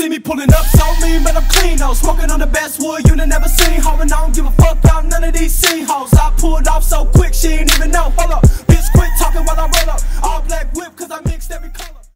see me pulling up so mean, but I'm clean though. Smoking on the best wood you done never seen. Ho, I don't give a fuck out none of these scene hoes. I pulled off so quick, she ain't even know. Hold up,